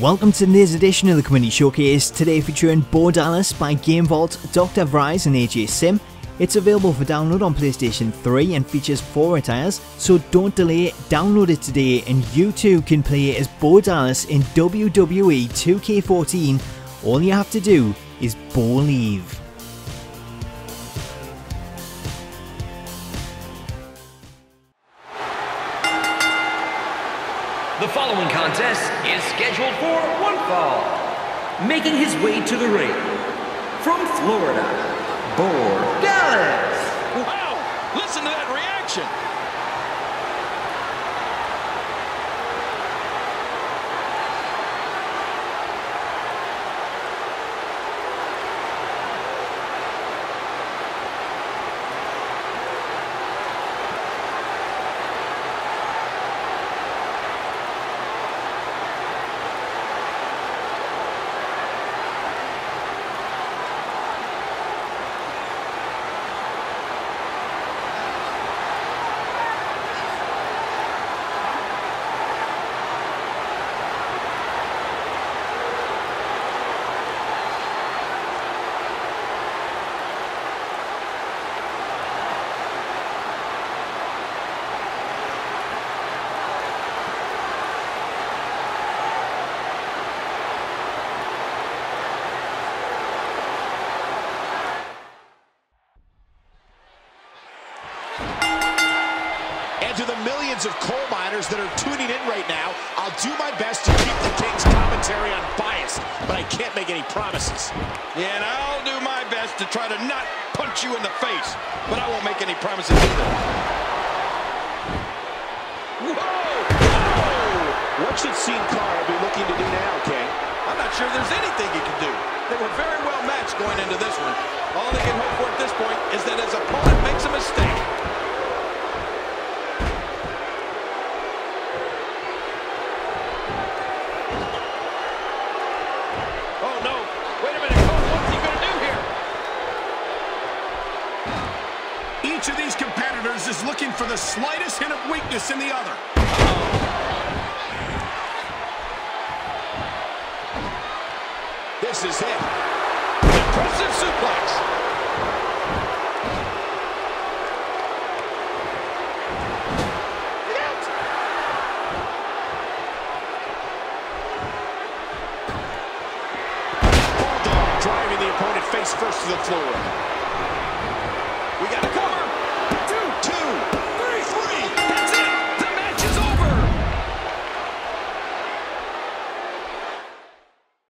Welcome to today's edition of the Community Showcase, today featuring Bo Dallas by GaMeVoLt, Dr. Vries and AJ Sim. It's available for download on PlayStation 3 and features 4 attires, so don't delay, download it today and you too can play as Bo Dallas in WWE 2K14. All you have to do is believe. The following contest is scheduled for one fall. Making his way to the ring from Florida, Bo Dallas. Wow! Listen to that reaction. And to the millions of coal miners that are tuning in right now, I'll do my best to keep the King's commentary unbiased, but I can't make any promises. Yeah, and I'll do my best to try to not punch you in the face, but I won't make any promises either. Whoa! Whoa! What should Sin Cara be looking to do now, King? I'm not sure there's anything he can do. They were very well matched going into this one. All Each of these competitors is looking for the slightest hint of weakness in the other. This is it. Impressive suplex. Bulldog driving the opponent face first to the floor.